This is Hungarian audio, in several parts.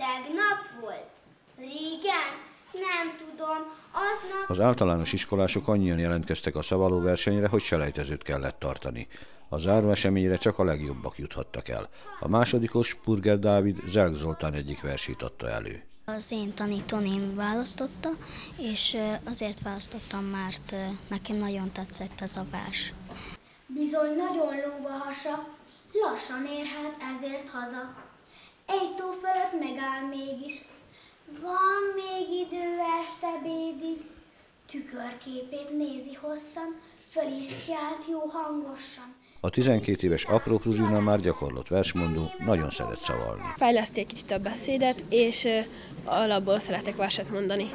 Tegnap volt? Régen? Nem tudom. Aznap... Az általános iskolások annyian jelentkeztek a szavaló versenyre, hogy selejtezőt kellett tartani. A záró eseményre csak a legjobbak juthattak el. A másodikos Purger Dávid Zelg Zoltán egyik versét adta elő. Az én tanítóném választotta, és azért választottam, mert nekem nagyon tetszett ez a vers. Bizony nagyon lóg a hasa, lassan érhet ezért haza. Egy tó mégis, van még idő este bédig. Tükörképét nézi hosszan, föl is kiált jó hangosan. A 12 éves apró Kruzsina már gyakorlott versmondó, nagyon szeret szavalni. Fejleszti egy kicsit a beszédet, és alapból szeretek verset mondani.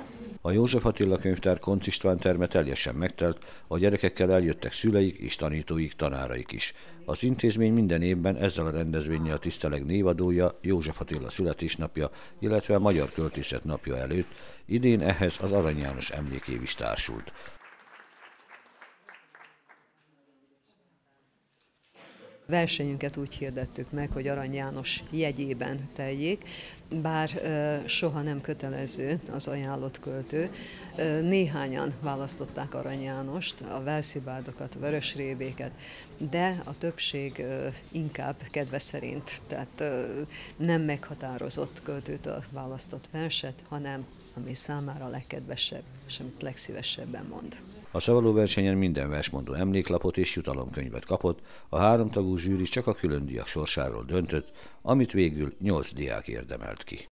A József Attila könyvtár Konc István terme teljesen megtelt, a gyerekekkel eljöttek szüleik és tanítóik, tanáraik is. Az intézmény minden évben ezzel a rendezvényel tiszteleg névadója, József Attila születésnapja, illetve a Magyar Költészet napja előtt. Idén ehhez az Arany János emlékév is társult. Versenyünket úgy hirdettük meg, hogy Arany János jegyében teljék, bár soha nem kötelező az ajánlott költő. Néhányan választották Arany Jánost, a Velszibádokat, a Vörösrébéket, de a többség inkább kedve szerint, tehát nem meghatározott költőtől választott verset, hanem ami számára a legkedvesebb, és amit legszívesebben mond. A szavaló versenyen minden versmondó emléklapot és jutalomkönyvet kapott, a háromtagú zsűri csak a külön diák sorsáról döntött, amit végül nyolc diák érdemelt ki.